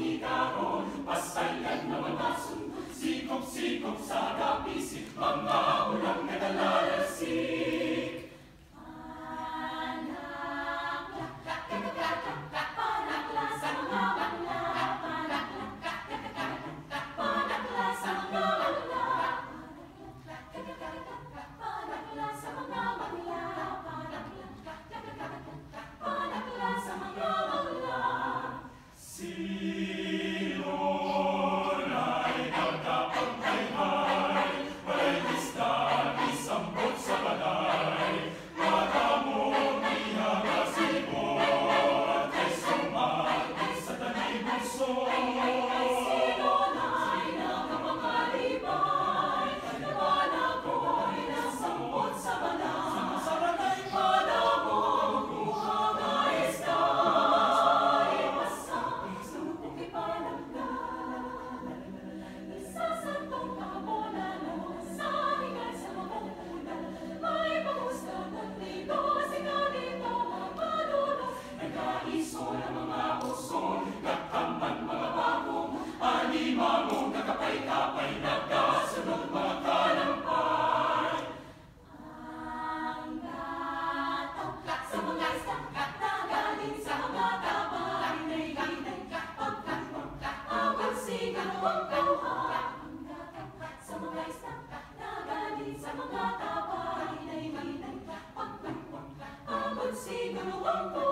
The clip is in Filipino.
Amica Nakapasong ang mga usong, nakaman mga bagong, alimanong nakapay-kapay, nagkasunod mga kalampay. Ang gatang sa mga sangkat na galing sa mga tabay, nagkaitan ka, pagkat, pagkat, awal sigaw ang kauhan. Ang gatang sa mga sangkat na galing sa mga tabay, nagkaitan ka, pagkat, pagkat, awal sigaw ang.